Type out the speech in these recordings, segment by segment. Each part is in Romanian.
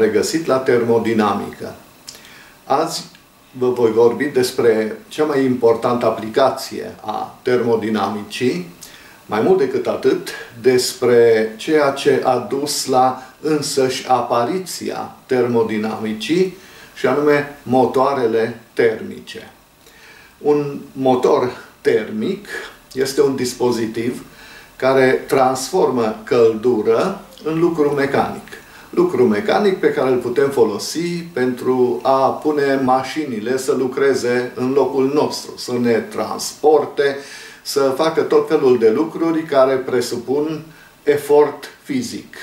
Bine v-am regăsit la termodinamică. Azi vă voi vorbi despre cea mai importantă aplicație a termodinamicii, mai mult decât atât, despre ceea ce a dus la însăși apariția termodinamicii, și anume motoarele termice. Un motor termic este un dispozitiv care transformă căldură în lucru mecanic. Lucru mecanic pe care îl putem folosi pentru a pune mașinile să lucreze în locul nostru, să ne transporte, să facă tot felul de lucruri care presupun efort fizic.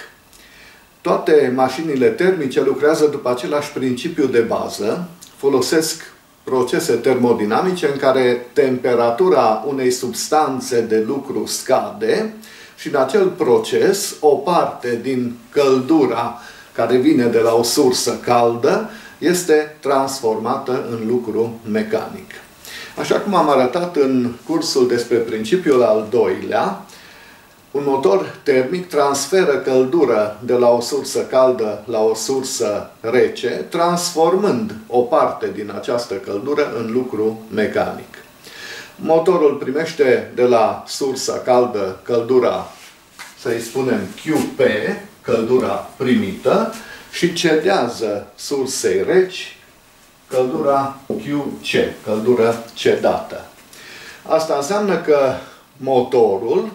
Toate mașinile termice lucrează după același principiu de bază, folosesc procese termodinamice în care temperatura unei substanțe de lucru scade și în acel proces o parte din căldura care vine de la o sursă caldă este transformată în lucru mecanic. Așa cum am arătat în cursul despre principiul al doilea, un motor termic transferă căldură de la o sursă caldă la o sursă rece, transformând o parte din această căldură în lucru mecanic. Motorul primește de la sursa caldă căldura, să-i spunem QP, căldura primită, și cedează sursei reci căldura QC, căldură cedată. Asta înseamnă că motorul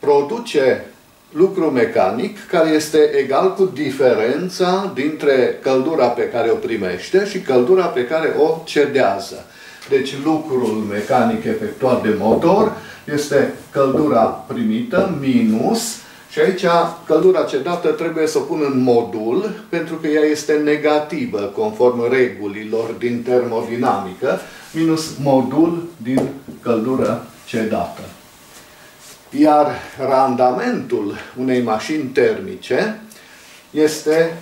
produce lucru mecanic care este egal cu diferența dintre căldura pe care o primește și căldura pe care o cedează. Deci lucrul mecanic efectuat de motor este căldura primită minus și aici căldura cedată trebuie să o pun în modul pentru că ea este negativă conform regulilor din termodinamică minus modul din căldură cedată. Iar randamentul unei mașini termice este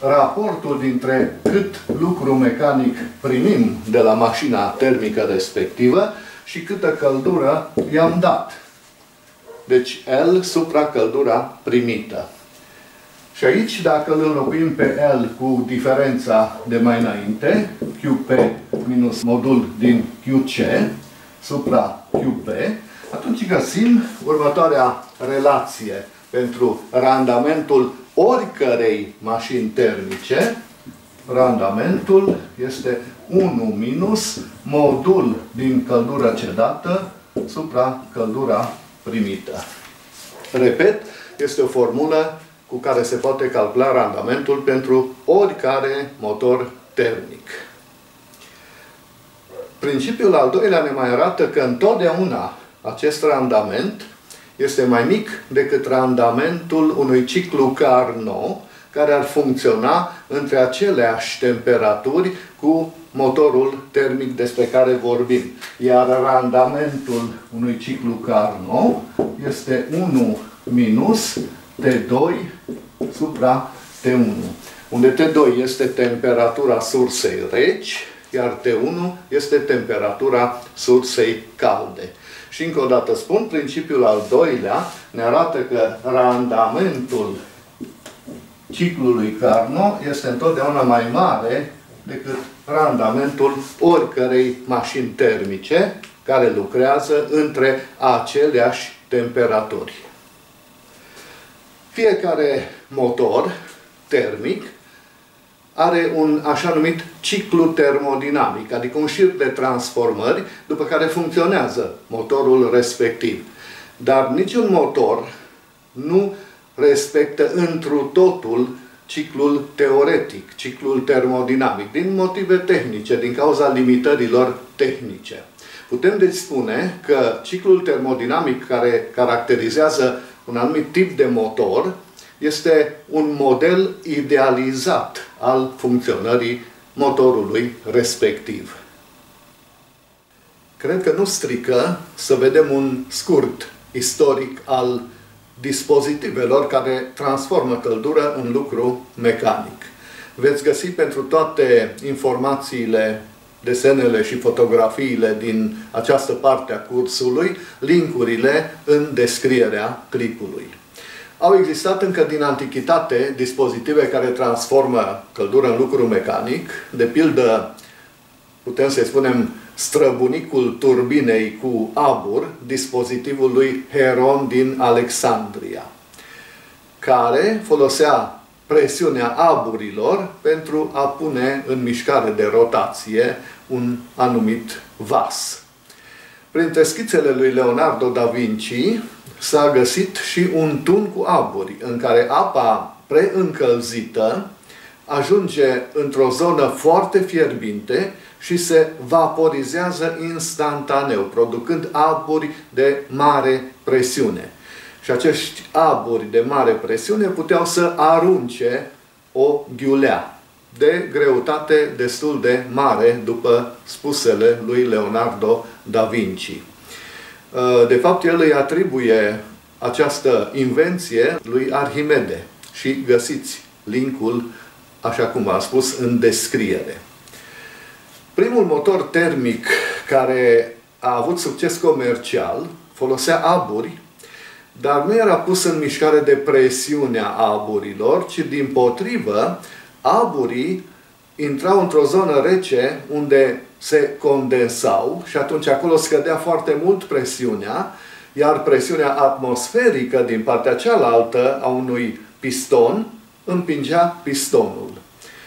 raportul dintre cât lucru mecanic primim de la mașina termică respectivă și câtă căldură i-am dat. Deci L supra căldura primită. Și aici, dacă îl înlocuim pe L cu diferența de mai înainte, QP minus modul din QC supra QP, atunci găsim următoarea relație pentru randamentul oricărei mașini termice. Randamentul este 1 minus modul din căldură cedată supra căldura primită. Repet, este o formulă cu care se poate calcula randamentul pentru oricare motor termic. Principiul al doilea ne mai arată că întotdeauna acest randament este mai mic decât randamentul unui ciclu Carnot, care ar funcționa între aceleași temperaturi cu motorul termic despre care vorbim. Iar randamentul unui ciclu Carnot este 1 minus T2 supra T1, unde T2 este temperatura sursei reci, iar T1 este temperatura sursei calde. Și încă o dată spun, principiul al doilea ne arată că randamentul ciclului Carnot este întotdeauna mai mare decât randamentul oricărei mașini termice care lucrează între aceleași temperaturi. Fiecare motor termic are un așa numit ciclu termodinamic, adică un șir de transformări după care funcționează motorul respectiv. Dar niciun motor nu respectă întru totul ciclul teoretic, ciclul termodinamic, din motive tehnice, din cauza limitărilor tehnice. Putem deci spune că ciclul termodinamic care caracterizează un anumit tip de motor este un model idealizat al funcționării motorului respectiv. Cred că nu strică să vedem un scurt istoric al dispozitivelor care transformă căldură în lucru mecanic. Veți găsi pentru toate informațiile, desenele și fotografiile din această parte a cursului linkurile în descrierea clipului. Au existat încă din antichitate dispozitive care transformă căldură în lucru mecanic, de pildă, putem să spunem, străbunicul turbinei cu abur, dispozitivul lui Heron din Alexandria, care folosea presiunea aburilor pentru a pune în mișcare de rotație un anumit vas. Printre schițele lui Leonardo da Vinci s-a găsit și un tun cu aburi, în care apa preîncălzită ajunge într-o zonă foarte fierbinte și se vaporizează instantaneu, producând aburi de mare presiune. Și acești aburi de mare presiune puteau să arunce o ghiulea de greutate destul de mare, după spusele lui Leonardo da Vinci. Uh, de fapt, el îi atribuie această invenție lui Arhimede și găsiți linkul, așa cum am spus, în descriere. Primul motor termic care a avut succes comercial folosea aburi, dar nu era pus în mișcare de presiunea aburilor, ci din potrivă, aburii intrau într-o zonă rece unde se condensau și atunci acolo scădea foarte mult presiunea, iar presiunea atmosferică din partea cealaltă a unui piston împingea pistonul.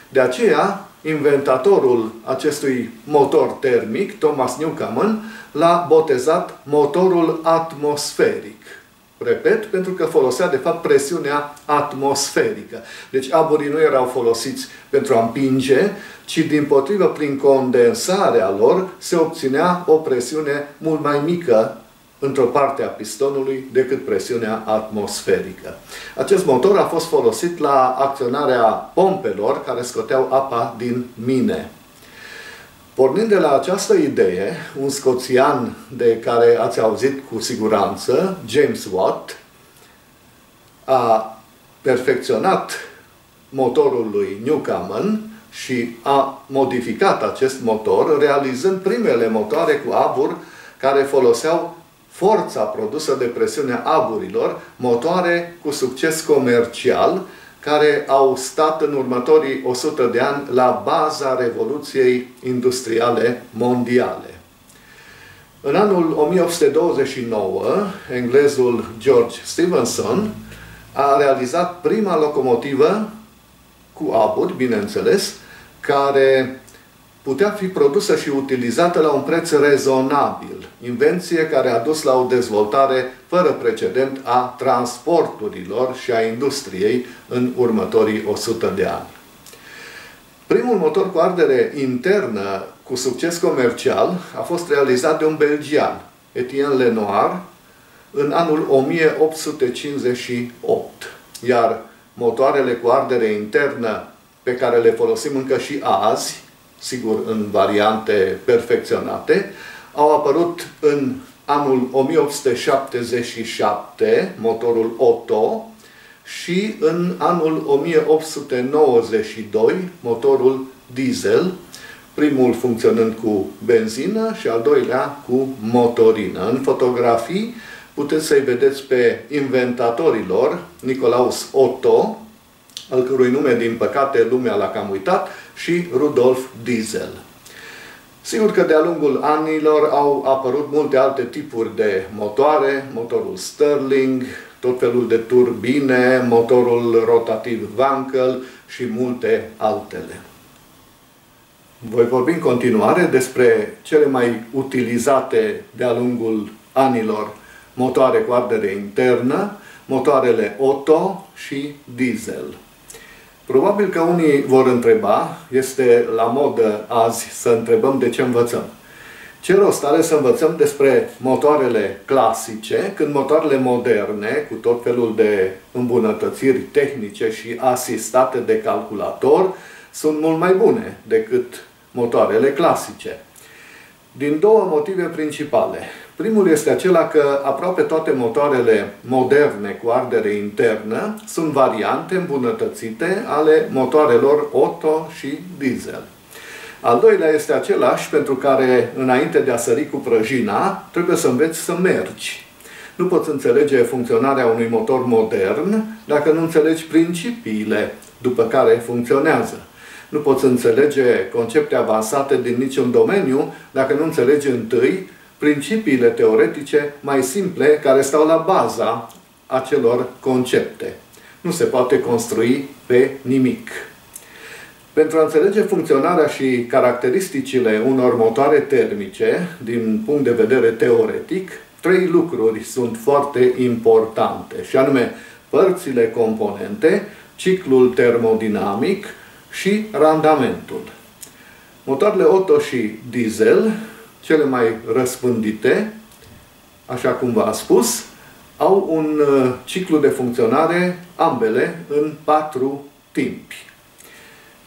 De aceea, inventatorul acestui motor termic, Thomas Newcomen, l-a botezat motorul atmosferic. Repet, pentru că folosea de fapt presiunea atmosferică. Deci aburii nu erau folosiți pentru a împinge, ci din potrivă prin condensarea lor se obținea o presiune mult mai mică într-o parte a pistonului decât presiunea atmosferică. Acest motor a fost folosit la acționarea pompelor care scoteau apa din mine. Pornind de la această idee, un scoțian de care ați auzit cu siguranță, James Watt, a perfecționat motorul lui Newcomen și a modificat acest motor, realizând primele motoare cu abur care foloseau forța produsă de presiunea aburilor, motoare cu succes comercial, care au stat în următorii 100 de ani la baza Revoluției Industriale Mondiale. În anul 1829, englezul George Stephenson a realizat prima locomotivă cu aburi, bineînțeles, care putea fi produsă și utilizată la un preț rezonabil. Invenție care a dus la o dezvoltare fără precedent a transporturilor și a industriei în următorii 100 de ani. Primul motor cu ardere internă cu succes comercial a fost realizat de un belgian, Etienne Lenoir, în anul 1858. Iar motoarele cu ardere internă pe care le folosim încă și azi, sigur în variante perfecționate, au apărut în anul 1877 motorul Otto și în anul 1892 motorul diesel, primul funcționând cu benzină și al doilea cu motorină. În fotografii puteți să-i vedeți pe inventatorilor, Nicolaus Otto, al cărui nume, din păcate, lumea l-a cam uitat, și Rudolf Diesel. Sigur că de-a lungul anilor au apărut multe alte tipuri de motoare, motorul Stirling, tot felul de turbine, motorul rotativ Wankel și multe altele. Voi vorbi în continuare despre cele mai utilizate de-a lungul anilor motoare cu ardere internă, motoarele Otto și diesel. Probabil că unii vor întreba, este la modă azi să întrebăm de ce învățăm. Ce rost are să învățăm despre motoarele clasice, când motoarele moderne, cu tot felul de îmbunătățiri tehnice și asistate de calculator, sunt mult mai bune decât motoarele clasice? Din două motive principale. Primul este acela că aproape toate motoarele moderne cu ardere internă sunt variante îmbunătățite ale motoarelor Otto și diesel. Al doilea este același pentru care, înainte de a sări cu prăjina, trebuie să înveți să mergi. Nu poți înțelege funcționarea unui motor modern dacă nu înțelegi principiile după care funcționează. Nu poți înțelege concepte avansate din niciun domeniu dacă nu înțelegi întâi principiile teoretice mai simple care stau la baza acelor concepte. Nu se poate construi pe nimic. Pentru a înțelege funcționarea și caracteristicile unor motoare termice, din punct de vedere teoretic, trei lucruri sunt foarte importante, și anume părțile componente, ciclul termodinamic și randamentul. Motoarele Otto și diesel, cele mai răspândite, așa cum v-am spus, au un uh, ciclu de funcționare ambele în patru timpi.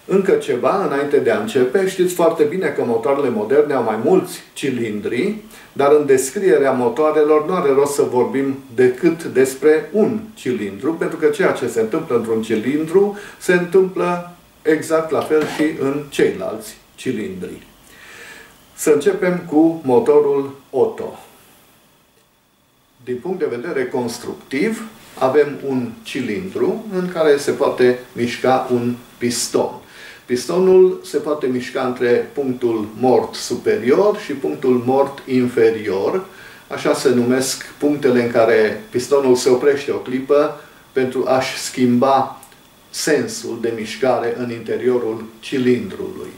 Încă ceva, înainte de a începe, știți foarte bine că motoarele moderne au mai mulți cilindri, dar în descrierea motoarelor nu are rost să vorbim decât despre un cilindru, pentru că ceea ce se întâmplă într-un cilindru se întâmplă exact la fel și în ceilalți cilindri. Să începem cu motorul Otto. Din punct de vedere constructiv, avem un cilindru în care se poate mișca un piston. Pistonul se poate mișca între punctul mort superior și punctul mort inferior. Așa se numesc punctele în care pistonul se oprește o clipă pentru a-și schimba sensul de mișcare în interiorul cilindrului.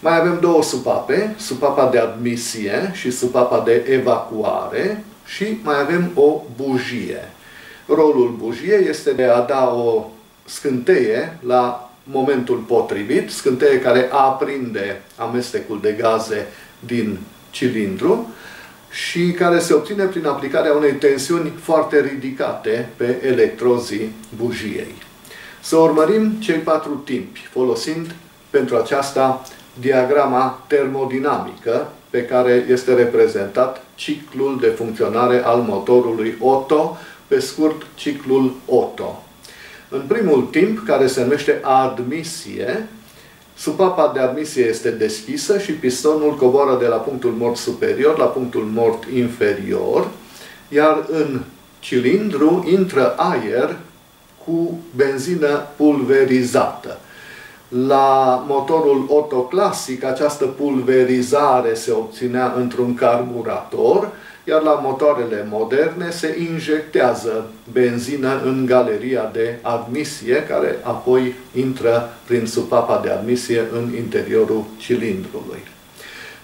Mai avem două supape, supapa de admisie și supapa de evacuare și mai avem o bujie. Rolul bujiei este de a da o scânteie la momentul potrivit, scânteie care aprinde amestecul de gaze din cilindru și care se obține prin aplicarea unei tensiuni foarte ridicate pe electrozii bujiei. Să urmărim cei patru timpi, folosind pentru aceasta diagrama termodinamică pe care este reprezentat ciclul de funcționare al motorului Otto, pe scurt ciclul Otto. În primul timp, care se numește admisie, supapa de admisie este deschisă și pistonul coboară de la punctul mort superior la punctul mort inferior, iar în cilindru intră aer cu benzină pulverizată. La motorul autoclasic, această pulverizare se obținea într-un carburator, iar la motoarele moderne se injectează benzină în galeria de admisie, care apoi intră prin supapa de admisie în interiorul cilindrului.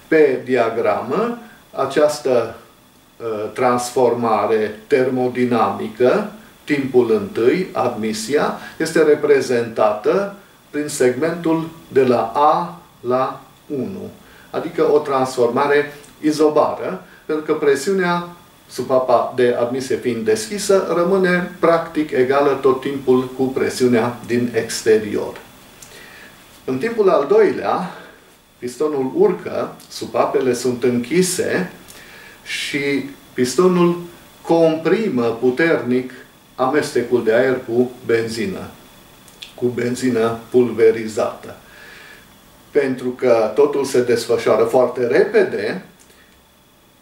Pe diagramă, această uh, transformare termodinamică, timpul întâi, admisia, este reprezentată prin segmentul de la A la 1, adică o transformare izobară, pentru că presiunea supapa de admisie fiind deschisă, rămâne practic egală tot timpul cu presiunea din exterior. În timpul al doilea, pistonul urcă, supapele sunt închise și pistonul comprimă puternic amestecul de aer cu benzină, cu benzină pulverizată. Pentru că totul se desfășoară foarte repede,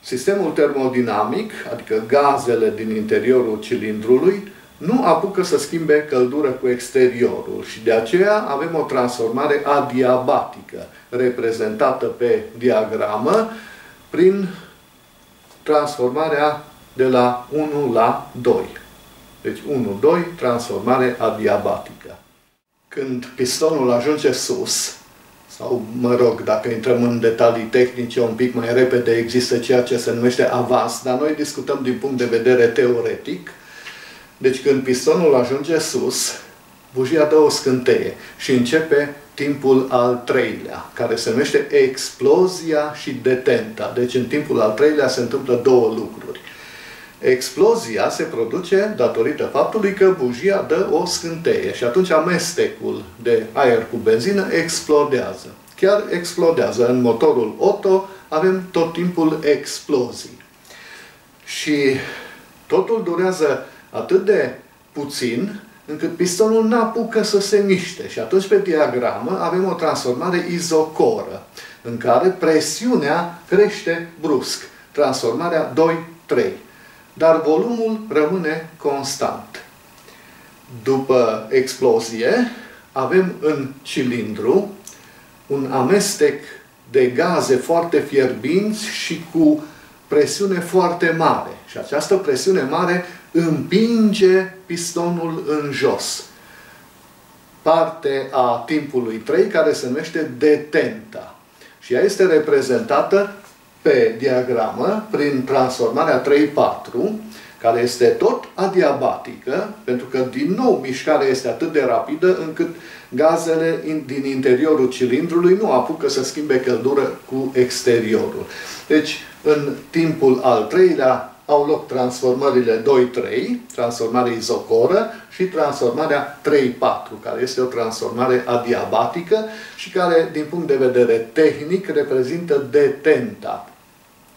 sistemul termodinamic, adică gazele din interiorul cilindrului, nu apucă să schimbe căldură cu exteriorul și de aceea avem o transformare adiabatică, reprezentată pe diagramă prin transformarea de la 1 la 2. Deci 1-2, transformare adiabatică. Când pistonul ajunge sus, sau, mă rog, dacă intrăm în detalii tehnice un pic mai repede, există ceea ce se numește avans, dar noi discutăm din punct de vedere teoretic. Deci când pistonul ajunge sus, bujia dă o scânteie și începe timpul al treilea, care se numește explozia și detenta. Deci în timpul al treilea se întâmplă două lucruri. Explozia se produce datorită faptului că bujia dă o scânteie și atunci amestecul de aer cu benzină explodează. Chiar explodează. În motorul Otto avem tot timpul explozii. Și totul durează atât de puțin încât pistonul nu apucă să se miște. Și atunci pe diagramă avem o transformare izocoră, în care presiunea crește brusc. Transformarea 2-3. Dar volumul rămâne constant. După explozie, avem în cilindru un amestec de gaze foarte fierbinți și cu presiune foarte mare. Și această presiune mare împinge pistonul în jos. Parte a timpului 3 care se numește detenta. Și ea este reprezentată pe diagramă prin transformarea 3-4, care este tot adiabatică, pentru că, din nou, mișcarea este atât de rapidă încât gazele din interiorul cilindrului nu apucă să schimbe căldură cu exteriorul. Deci, în timpul al treilea au loc transformările 2-3, transformare izocoră și transformarea 3-4, care este o transformare adiabatică și care, din punct de vedere tehnic, reprezintă detenta.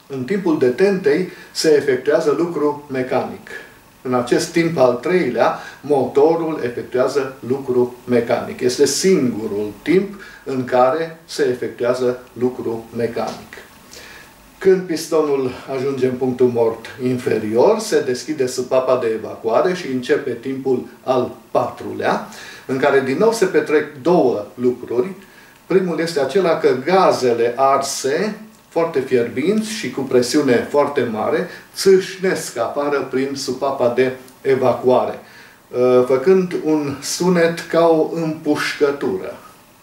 În timpul detentei se efectuează lucru mecanic. În acest timp al treilea, motorul efectuează lucru mecanic. Este singurul timp în care se efectuează lucru mecanic. Când pistonul ajunge în punctul mort inferior, se deschide supapa de evacuare și începe timpul al patrulea, în care din nou se petrec două lucruri. Primul este acela că gazele arse, foarte fierbinți și cu presiune foarte mare, țâșnesc afară prin supapa de evacuare, făcând un sunet ca o împușcătură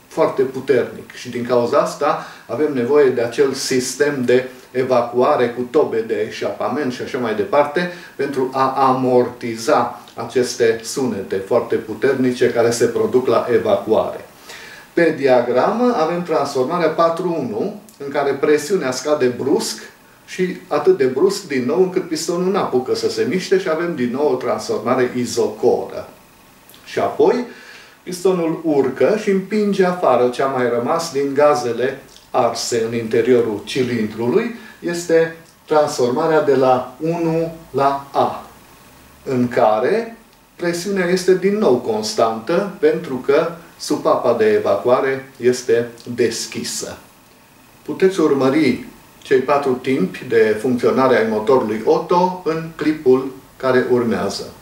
foarte puternic. Și din cauza asta avem nevoie de acel sistem de evacuare cu tobe de eșapament și așa mai departe, pentru a amortiza aceste sunete foarte puternice care se produc la evacuare. Pe diagramă avem transformarea 4.1, în care presiunea scade brusc și atât de brusc din nou încât pistonul nu apucă să se miște și avem din nou o transformare izocoră. Și apoi pistonul urcă și împinge afară ce a mai rămas din gazele arse în interiorul cilindrului este transformarea de la 1 la A, în care presiunea este din nou constantă pentru că supapa de evacuare este deschisă. Puteți urmări cei patru timpi de funcționare a motorului Otto în clipul care urmează.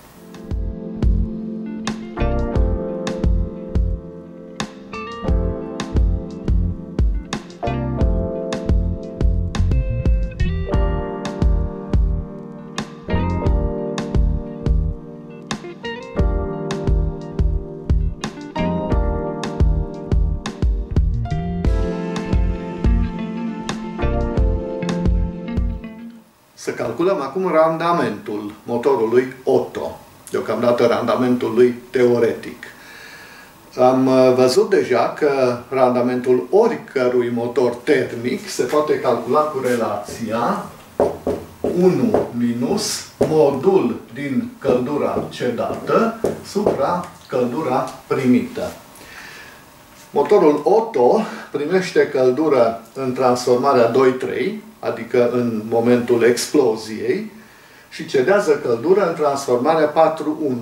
Acum randamentul motorului Otto. Deocamdată randamentul lui teoretic. Am uh, văzut deja că randamentul oricărui motor termic se poate calcula cu relația 1 minus modul din căldura cedată supra căldura primită. Motorul Otto primește căldură în transformarea 2-3, adică în momentul exploziei, și cedează căldură în transformarea 4-1,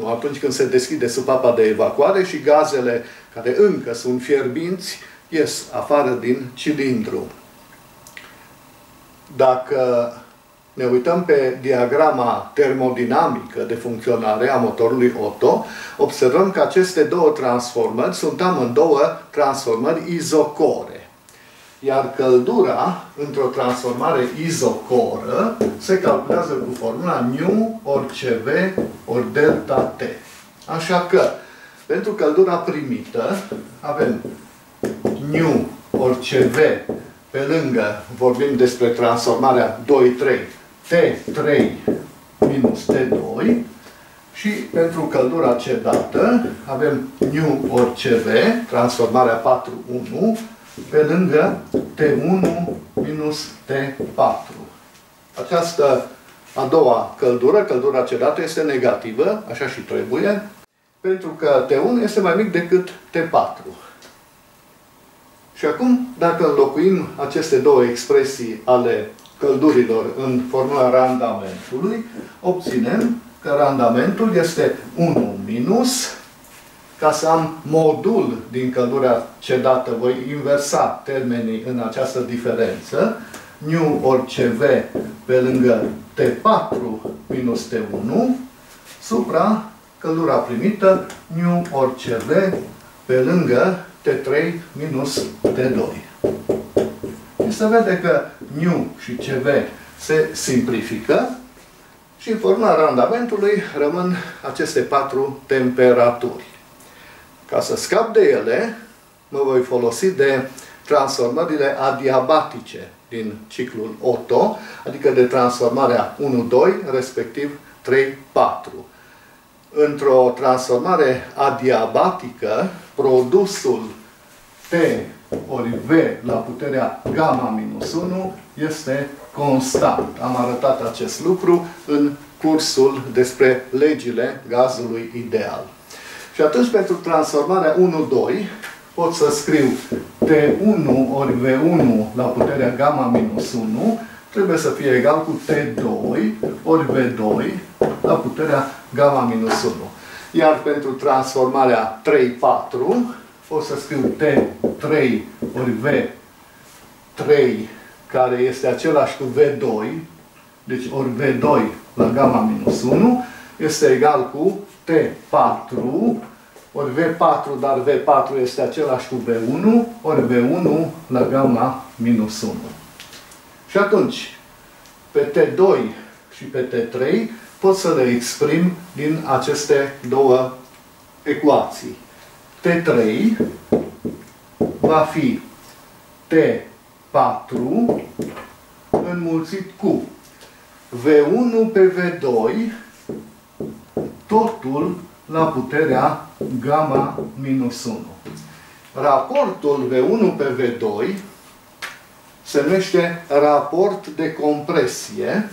atunci când se deschide supapa de evacuare și gazele care încă sunt fierbinți ies afară din cilindru. Dacă ne uităm pe diagrama termodinamică de funcționare a motorului Otto, observăm că aceste două transformări sunt amândouă transformări izocore. Iar căldura, într-o transformare izocoră, se calculează cu formula nu ori CV ori delta T. Așa că, pentru căldura primită, avem nu ori CV pe lângă, vorbim despre transformarea 2-3, T3 minus T2 și pentru căldura cedată avem nu ori CV, transformarea 4-1, pe lângă T1 minus T4. Această a doua căldură, căldura cedată, este negativă, așa și trebuie, pentru că T1 este mai mic decât T4. Și acum, dacă înlocuim aceste două expresii ale căldurilor în formula randamentului, obținem că randamentul este 1 minus, ca să am modul din căldura cedată, voi inversa termenii în această diferență, nu ori CV pe lângă T4 minus T1 supra căldura primită nu ori CV pe lângă T3 minus T2. Și se vede că nu și CV se simplifică și în formula randamentului rămân aceste patru temperaturi. Ca să scap de ele, mă voi folosi de transformările adiabatice din ciclul Otto, adică de transformarea 1-2, respectiv 3-4. Într-o transformare adiabatică, produsul T ori V la puterea gamma minus 1 este constant. Am arătat acest lucru în cursul despre legile gazului ideal. Și atunci, pentru transformarea 1-2, pot să scriu T1 ori V1 la puterea gamma minus 1 trebuie să fie egal cu T2 ori V2 la puterea gamma minus 1. Iar pentru transformarea 3-4 pot să scriu T3 ori V3 care este același cu V2, deci ori V2 la gamma minus 1, este egal cu T4 ori V4, dar V4 este același cu V1, ori V1 la gamma minus 1. Și atunci, pe T2 și pe T3 pot să le exprim din aceste două ecuații. T3 va fi T4 înmulțit cu V1 pe V2 totul la puterea gamma minus 1. Raportul V1 pe V2 se numește raport de compresie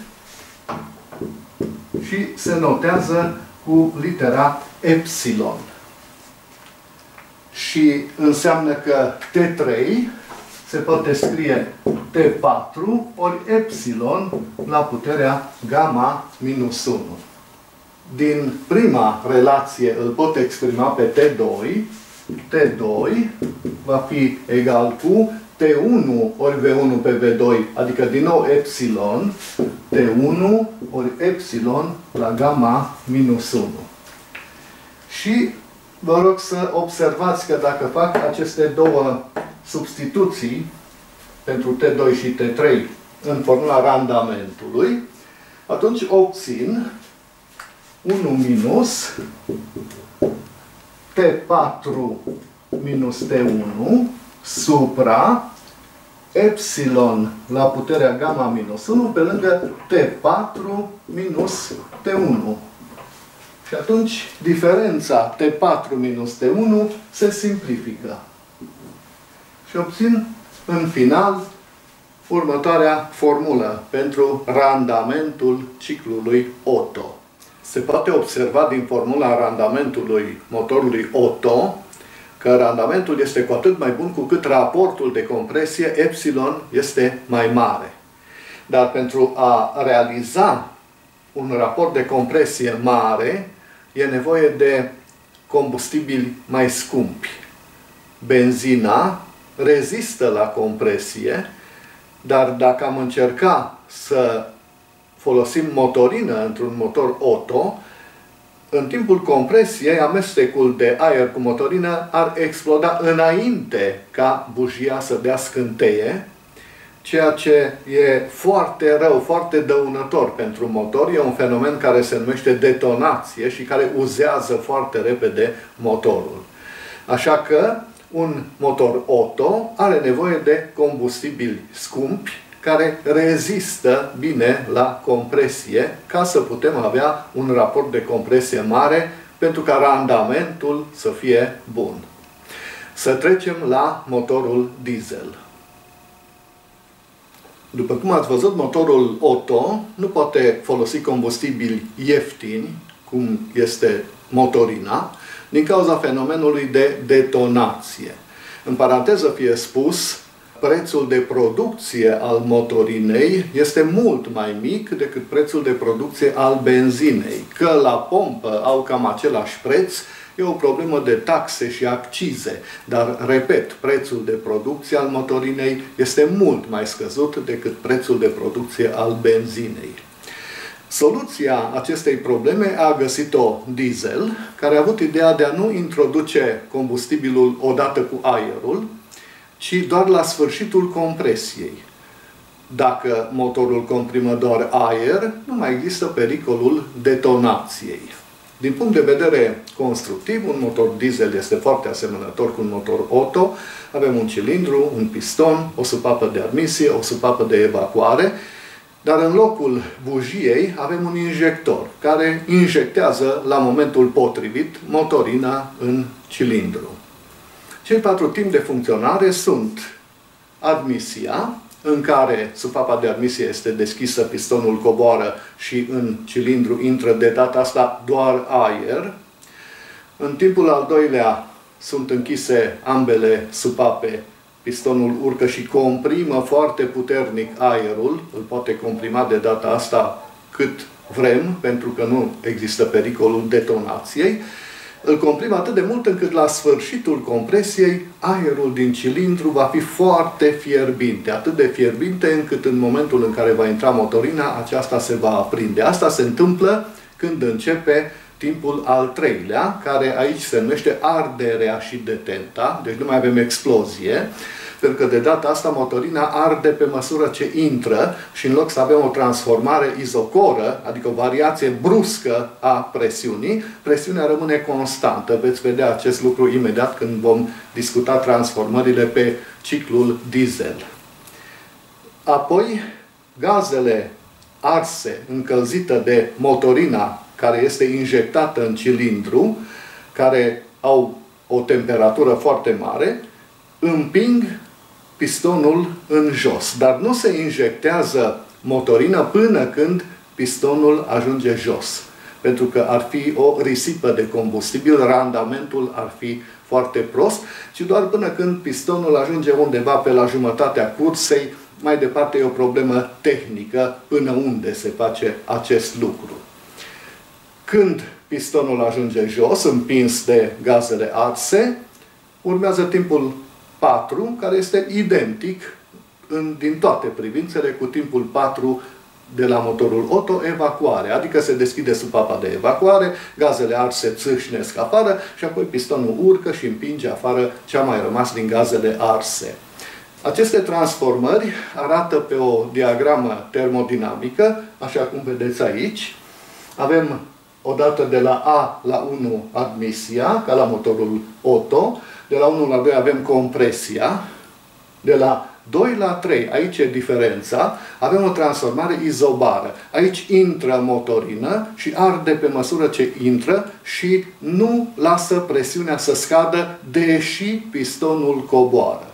și se notează cu litera epsilon. Și înseamnă că T3 se poate scrie T4 ori epsilon la puterea gamma minus 1 din prima relație îl pot exprima pe T2. T2 va fi egal cu T1 ori V1 pe V2, adică din nou epsilon, T1 ori epsilon la gamma minus 1. Și vă rog să observați că dacă fac aceste două substituții pentru T2 și T3 în formula randamentului, atunci obțin 1 minus T4 minus T1 supra epsilon la puterea gamma minus 1 pe lângă T4 minus T1. Și atunci diferența T4 minus T1 se simplifică. Și obțin în final următoarea formulă pentru randamentul ciclului Otto se poate observa din formula randamentului motorului Otto că randamentul este cu atât mai bun cu cât raportul de compresie epsilon este mai mare. Dar pentru a realiza un raport de compresie mare, e nevoie de combustibili mai scumpi. Benzina rezistă la compresie, dar dacă am încerca să folosim motorină într-un motor auto, în timpul compresiei, amestecul de aer cu motorină ar exploda înainte ca bujia să dea scânteie, ceea ce e foarte rău, foarte dăunător pentru motor. E un fenomen care se numește detonație și care uzează foarte repede motorul. Așa că un motor auto are nevoie de combustibili scumpi care rezistă bine la compresie ca să putem avea un raport de compresie mare pentru ca randamentul să fie bun. Să trecem la motorul diesel. După cum ați văzut, motorul Otto nu poate folosi combustibili ieftini, cum este motorina, din cauza fenomenului de detonație. În paranteză fie spus, prețul de producție al motorinei este mult mai mic decât prețul de producție al benzinei. Că la pompă au cam același preț, e o problemă de taxe și accize. Dar, repet, prețul de producție al motorinei este mult mai scăzut decât prețul de producție al benzinei. Soluția acestei probleme a găsit-o diesel, care a avut ideea de a nu introduce combustibilul odată cu aerul, ci doar la sfârșitul compresiei. Dacă motorul comprimă doar aer, nu mai există pericolul detonației. Din punct de vedere constructiv, un motor diesel este foarte asemănător cu un motor auto. Avem un cilindru, un piston, o supapă de admisie, o supapă de evacuare, dar în locul bujiei avem un injector care injectează la momentul potrivit motorina în cilindru. Cei patru timpi de funcționare sunt admisia, în care supapa de admisie este deschisă, pistonul coboară și în cilindru intră de data asta doar aer. În timpul al doilea sunt închise ambele supape, pistonul urcă și comprimă foarte puternic aerul, îl poate comprima de data asta cât vrem, pentru că nu există pericolul detonației îl comprim atât de mult încât la sfârșitul compresiei aerul din cilindru va fi foarte fierbinte, atât de fierbinte încât în momentul în care va intra motorina, aceasta se va aprinde. Asta se întâmplă când începe timpul al treilea, care aici se numește arderea și detenta, deci nu mai avem explozie, pentru că de data asta motorina arde pe măsură ce intră și în loc să avem o transformare izocoră, adică o variație bruscă a presiunii, presiunea rămâne constantă. Veți vedea acest lucru imediat când vom discuta transformările pe ciclul diesel. Apoi, gazele arse, încălzită de motorina care este injectată în cilindru, care au o temperatură foarte mare, împing pistonul în jos. Dar nu se injectează motorină până când pistonul ajunge jos. Pentru că ar fi o risipă de combustibil, randamentul ar fi foarte prost, ci doar până când pistonul ajunge undeva pe la jumătatea cursei, mai departe e o problemă tehnică până unde se face acest lucru. Când pistonul ajunge jos, împins de gazele arse, urmează timpul 4, care este identic în, din toate privințele cu timpul 4 de la motorul auto, evacuare. Adică se deschide supapa de evacuare, gazele arse țâșnesc afară și apoi pistonul urcă și împinge afară ce a mai rămas din gazele arse. Aceste transformări arată pe o diagramă termodinamică, așa cum vedeți aici. Avem odată de la A la 1 admisia, ca la motorul auto, de la 1 la 2 avem compresia, de la 2 la 3, aici e diferența, avem o transformare izobară. Aici intră motorină și arde pe măsură ce intră și nu lasă presiunea să scadă, deși pistonul coboară.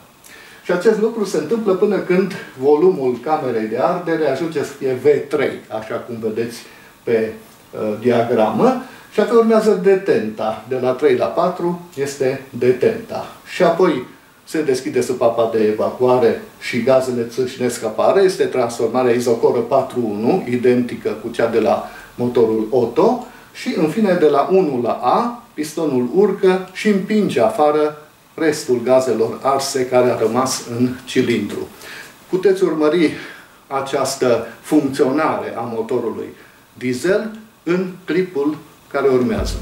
Și acest lucru se întâmplă până când volumul camerei de ardere ajunge să fie V3, așa cum vedeți pe uh, diagramă. Și apoi urmează detenta. De la 3 la 4 este detenta. Și apoi se deschide supapa de evacuare și gazele țâșnesc afară. Este transformarea izocoră 4.1, identică cu cea de la motorul Otto. Și în fine de la 1 la A, pistonul urcă și împinge afară restul gazelor arse care a rămas în cilindru. Puteți urmări această funcționare a motorului diesel în clipul care urmează.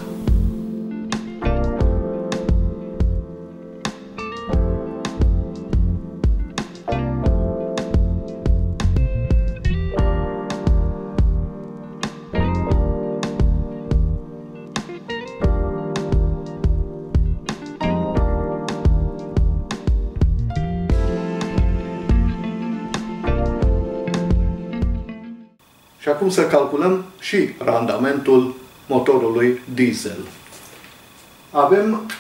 Și acum să calculăm și randamentul motorului diesel. Avem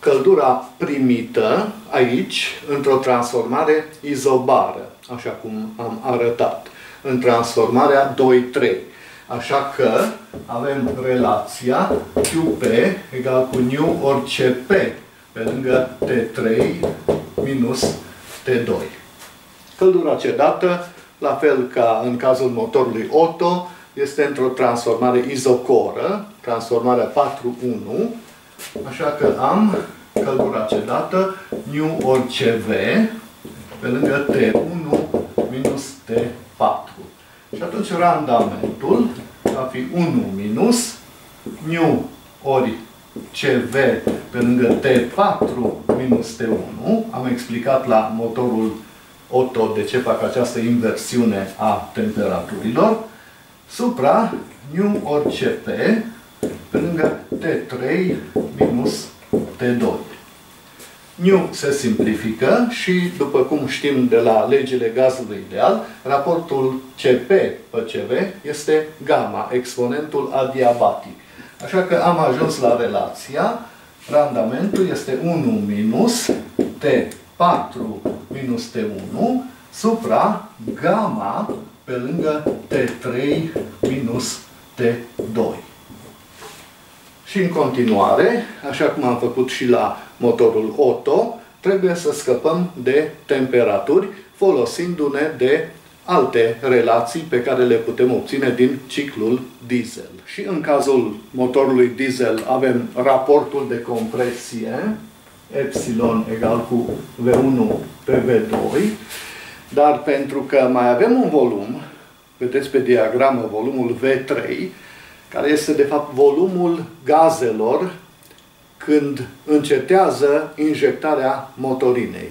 căldura primită aici, într-o transformare izobară, așa cum am arătat, în transformarea 2-3. Așa că avem relația QP egal cu nu ori CP pe lângă T3 minus T2. Căldura cedată, la fel ca în cazul motorului Otto, este într-o transformare izocoră, transformarea 4.1, așa că am căldura cedată, nu ori CV, pe lângă T1 minus T4. Și atunci randamentul va fi 1 minus nu ori CV pe lângă T4 minus T1. Am explicat la motorul Otto de ce fac această inversiune a temperaturilor. Supra nu ori CP pe lângă T3 minus T2. Nu se simplifică și, după cum știm de la legile gazului ideal, raportul CP pe CV este gamma, exponentul adiabatic. Așa că am ajuns la relația, randamentul este 1 minus T4 minus T1 supra gamma pe lângă T3 minus T2. Și în continuare, așa cum am făcut și la motorul Otto, trebuie să scăpăm de temperaturi folosindu-ne de alte relații pe care le putem obține din ciclul diesel. Și în cazul motorului diesel avem raportul de compresie epsilon egal cu V1 pe V2, dar pentru că mai avem un volum, vedeți pe diagramă volumul V3, care este de fapt volumul gazelor când încetează injectarea motorinei.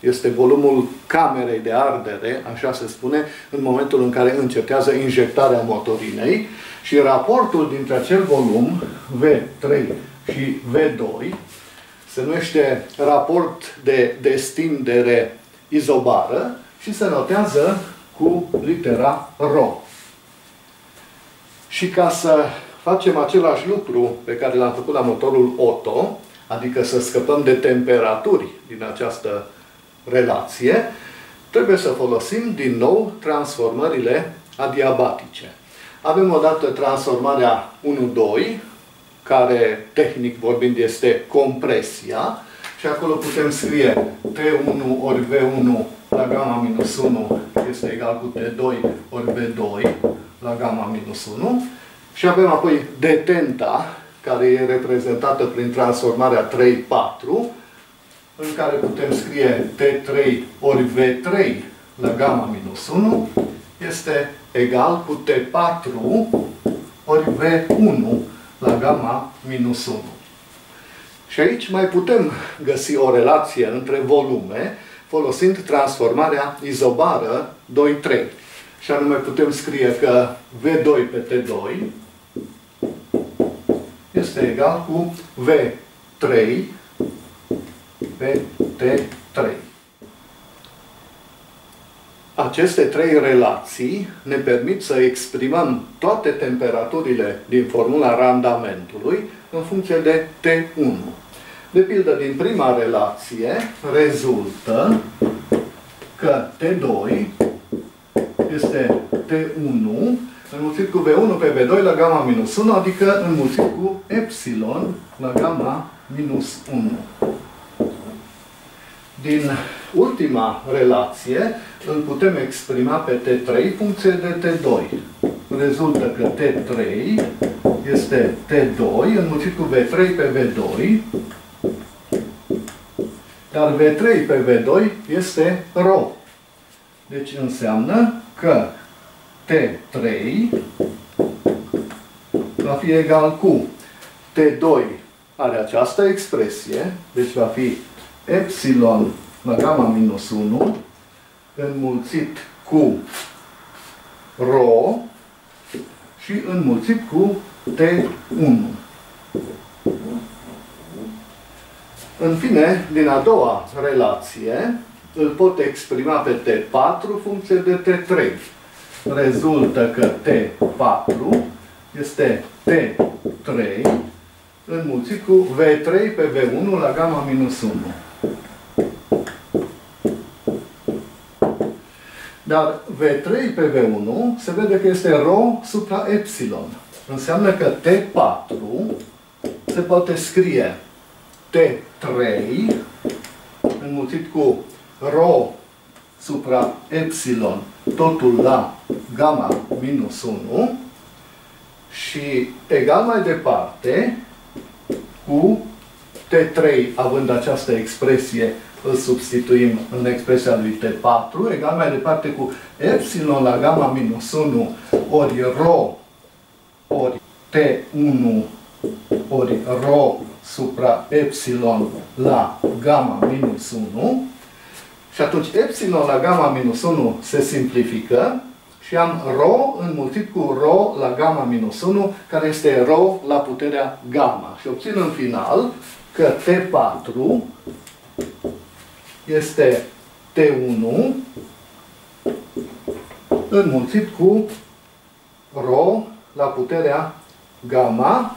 Este volumul camerei de ardere, așa se spune, în momentul în care încetează injectarea motorinei și raportul dintre acel volum, V3 și V2, se numește raport de destindere izobară și se notează cu litera RO. Și ca să facem același lucru pe care l-am făcut la motorul Otto, adică să scăpăm de temperaturi din această relație, trebuie să folosim din nou transformările adiabatice. Avem odată transformarea 1-2, care tehnic vorbind este compresia, și acolo putem scrie T1 ori V1 la gamma minus 1 este egal cu T2 ori V2 la gamma minus 1. Și avem apoi detenta, care e reprezentată prin transformarea 3-4, în care putem scrie T3 ori V3 la gamma minus 1 este egal cu T4 ori V1 la gamma minus 1. Și aici mai putem găsi o relație între volume folosind transformarea izobară 2-3. Și anume putem scrie că V2 pe T2 este egal cu V3 pe T3. Aceste trei relații ne permit să exprimăm toate temperaturile din formula randamentului în funcție de T1. De pildă, din prima relație rezultă că T2 este T1 înmulțit cu V1 pe V2 la gamma minus 1, adică înmulțit cu epsilon la gamma minus 1. Din ultima relație îl putem exprima pe T3 funcție de T2. Rezultă că T3 este T2 înmulțit cu V3 pe V2, dar V3 pe V2 este ρ. Deci înseamnă că T3 va fi egal cu T2 are această expresie, deci va fi epsilon la gamma minus 1 înmulțit cu rho și înmulțit cu T1. În fine, din a doua relație, îl pot exprima pe T4 funcție de T3. Rezultă că T4 este T3 înmulțit cu V3 pe V1 la gamma minus 1. Dar V3 pe V1 se vede că este ρ supra epsilon. Înseamnă că T4 se poate scrie T3 înmulțit cu ρ supra epsilon, totul la gamma minus 1 și egal mai departe cu T3, având această expresie, îl substituim în expresia lui T4, egal mai departe cu epsilon la gamma minus 1 ori rho ori T1 ori rho supra epsilon la gamma minus 1 și atunci epsilon la gamma minus 1 se simplifică și am rho înmulțit cu rho la gamma minus 1, care este rho la puterea gamma. Și obțin în final că T4 este T1 înmulțit cu rho la puterea gamma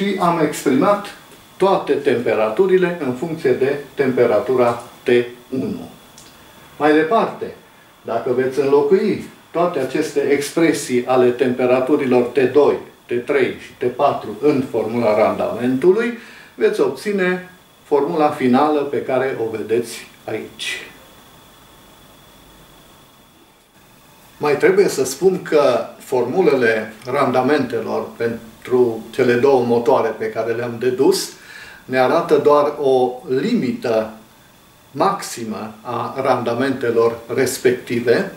și am exprimat toate temperaturile în funcție de temperatura T1. Mai departe, dacă veți înlocui toate aceste expresii ale temperaturilor T2, T3 și T4 în formula randamentului, veți obține formula finală pe care o vedeți aici. Mai trebuie să spun că formulele randamentelor pentru cele două motoare pe care le-am dedus ne arată doar o limită maximă a randamentelor respective,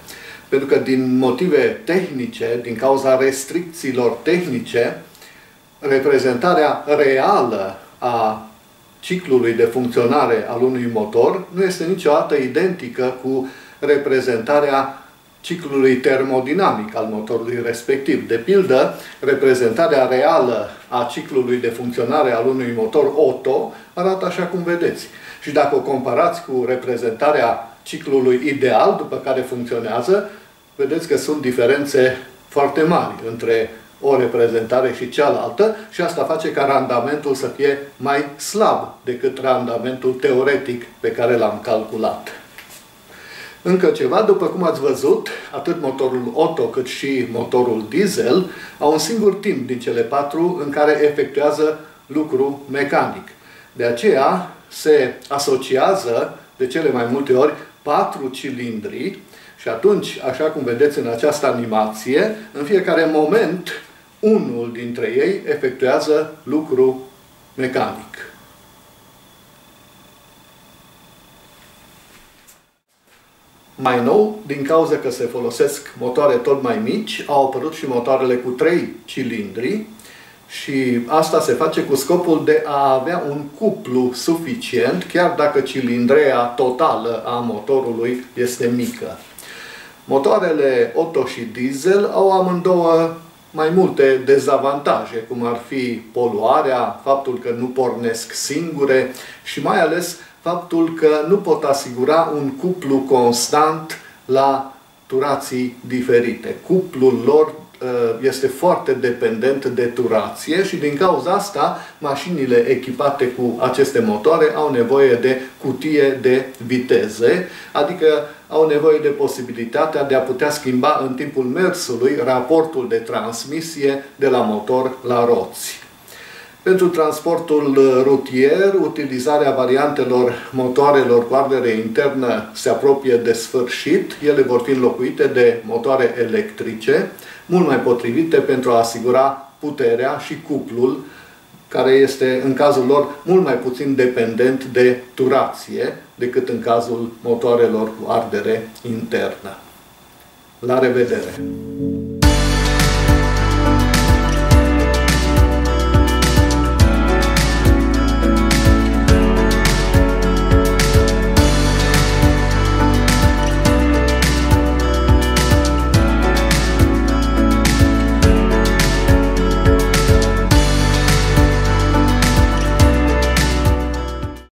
pentru că din motive tehnice, din cauza restricțiilor tehnice, reprezentarea reală a ciclului de funcționare al unui motor nu este niciodată identică cu reprezentarea ciclului termodinamic al motorului respectiv. De pildă, reprezentarea reală a ciclului de funcționare al unui motor Otto arată așa cum vedeți. Și dacă o comparați cu reprezentarea ciclului ideal după care funcționează, vedeți că sunt diferențe foarte mari între o reprezentare și cealaltă și asta face ca randamentul să fie mai slab decât randamentul teoretic pe care l-am calculat. Încă ceva, după cum ați văzut, atât motorul Otto cât și motorul diesel au un singur timp din cele patru în care efectuează lucru mecanic. De aceea se asociază de cele mai multe ori patru cilindri și atunci, așa cum vedeți în această animație, în fiecare moment unul dintre ei efectuează lucru mecanic. Mai nou, din cauza că se folosesc motoare tot mai mici, au apărut și motoarele cu 3 cilindri și asta se face cu scopul de a avea un cuplu suficient, chiar dacă cilindrea totală a motorului este mică. Motoarele Otto și diesel au amândouă mai multe dezavantaje, cum ar fi poluarea, faptul că nu pornesc singure și mai ales faptul că nu pot asigura un cuplu constant la turații diferite. Cuplul lor uh, este foarte dependent de turație și din cauza asta mașinile echipate cu aceste motoare au nevoie de cutie de viteze, adică au nevoie de posibilitatea de a putea schimba în timpul mersului raportul de transmisie de la motor la roți. Pentru transportul rutier, utilizarea variantelor motoarelor cu ardere internă se apropie de sfârșit. Ele vor fi înlocuite de motoare electrice, mult mai potrivite pentru a asigura puterea și cuplul, care este, în cazul lor, mult mai puțin dependent de turație decât în cazul motoarelor cu ardere internă. La revedere!